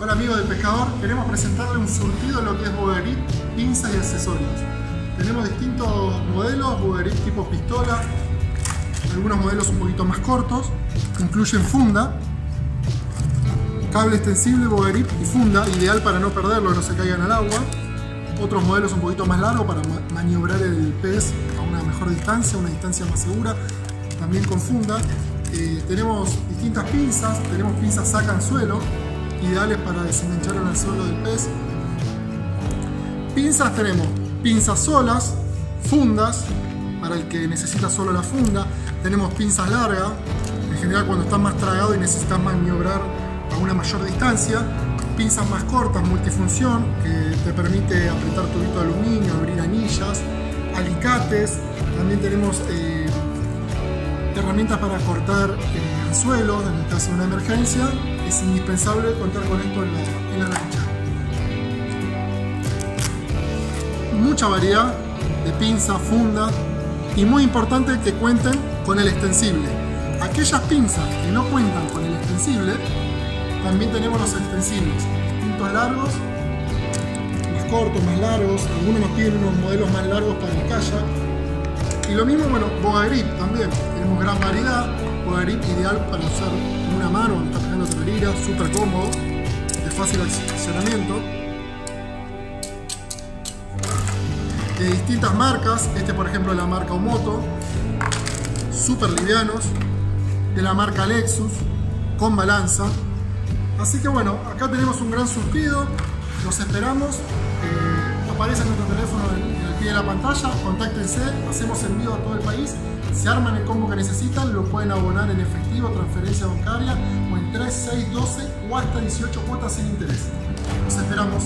Hola amigos del pescador, queremos presentarle un surtido de lo que es Bogarit, pinzas y accesorios. Tenemos distintos modelos, Bogarit tipo pistola, algunos modelos un poquito más cortos, incluyen funda, cable extensible, Bogarit y funda, ideal para no perderlo, no se caigan al agua. Otros modelos un poquito más largos para maniobrar el pez a una mejor distancia, una distancia más segura, también con funda. Eh, tenemos distintas pinzas, tenemos pinzas sacan suelo, ideales para desenganchar en el suelo del pez. Pinzas tenemos pinzas solas, fundas, para el que necesita solo la funda. Tenemos pinzas largas, en general cuando estás más tragado y necesitas maniobrar a una mayor distancia. Pinzas más cortas, multifunción, que te permite apretar tubito de aluminio, abrir anillas. Alicates, también tenemos eh, herramientas para cortar eh, anzuelos en el caso de una emergencia es indispensable contar con esto en la, lancha. Mucha variedad de pinzas, funda y muy importante que cuenten con el extensible. Aquellas pinzas que no cuentan con el extensible, también tenemos los extensibles, distintos largos, más cortos, más largos, algunos nos piden unos modelos más largos para el kayak. Y lo mismo, bueno, Boga Grip también, tenemos gran variedad, Boga Grip ideal para usar una mano cuando está pegando súper cómodo, de fácil accionamiento. De distintas marcas, este por ejemplo de la marca Omoto, súper livianos, de la marca Lexus, con balanza. Así que bueno, acá tenemos un gran surtido, los esperamos, eh, aparece nuestro teléfono en, el pie de la pantalla, contáctense, hacemos envío a todo el país se arman el combo que necesitan, lo pueden abonar en efectivo, transferencia bancaria o en 3, 6, 12 o hasta 18 cuotas sin interés. Los esperamos.